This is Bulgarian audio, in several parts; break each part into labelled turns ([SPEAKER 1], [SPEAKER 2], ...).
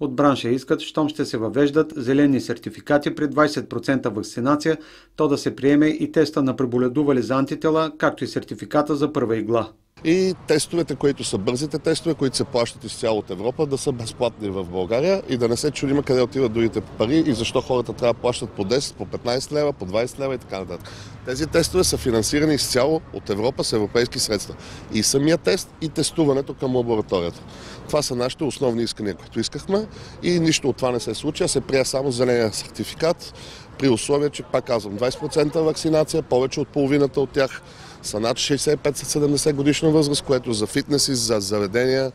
[SPEAKER 1] От бранша искат, щом ще се въвеждат зелени сертификати при 20% вакцинация, то да се приеме и теста на преболедували за антитела, както и сертификата за първа игла.
[SPEAKER 2] И тестовете, които са бързите тестове, които се плащат изцяло от Европа, да са безплатни в България и да не се чудим къде отиват другите пари и защо хората трябва да плащат по 10, по 15 лева, по 20 лева и така нататък. Тези тестове са финансирани изцяло от Европа с европейски средства. И самия тест, и тестуването към лабораторията. Това са нашите основни искания, които искахме и нищо от това не се случи, се прия само зеления сертификат при условие, че, пак казвам, 20% вакцинация, повече от половината от тях са над 65-70 годишна възраст, което за фитнеси, за заведения,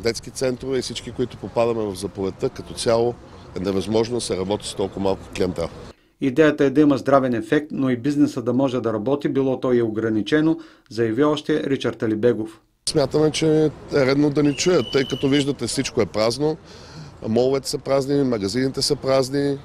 [SPEAKER 2] детски центрове и всички, които попадаме в заповедта, като цяло е невъзможно да се работи с толкова малко клиентел.
[SPEAKER 1] Идеята е да има здравен ефект, но и бизнеса да може да работи, било то и ограничено, заяви още Ричард Алибегов.
[SPEAKER 2] Смятаме, че е редно да ни чуят, тъй като виждате всичко е празно, моловете са празни, магазините са празни,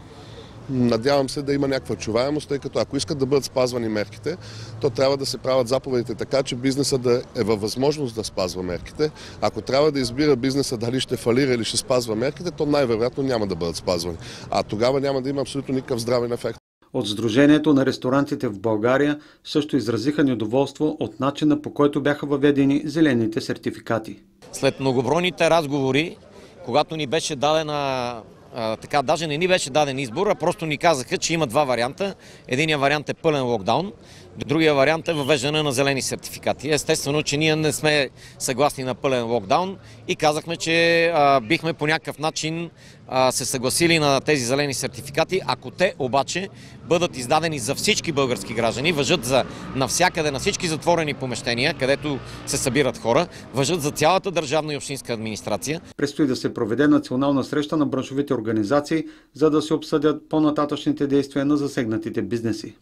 [SPEAKER 2] Надявам се да има някаква чуваемост, тъй като ако искат да бъдат спазвани мерките, то трябва да се правят заповедите така, че бизнеса да е във възможност да спазва мерките. Ако трябва да избира бизнеса дали ще фалира или ще спазва мерките, то най-вероятно няма да бъдат спазвани. А тогава няма да има абсолютно никакъв здравен ефект.
[SPEAKER 1] От Сдружението на ресторантите в България също изразиха недоволство от начина по който бяха въведени зелените сертификати.
[SPEAKER 3] След многобройните разговори, когато ни беше дадена така, даже не ни беше даден избор, а просто ни казаха, че има два варианта. Единият вариант е пълен локдаун, другия вариант е въвеждане на зелени сертификати. Естествено, че ние не сме съгласни на пълен локдаун и казахме, че бихме по някакъв начин се съгласили на тези зелени сертификати, ако те обаче бъдат издадени за всички български граждани, въжат за навсякъде, на всички затворени помещения, където се събират хора, въжат за цялата държавна и общинска администрация.
[SPEAKER 1] Предстои да се проведе национална среща на браншовите организации, за да се обсъдят по-нататъчните действия на засегнатите бизнеси.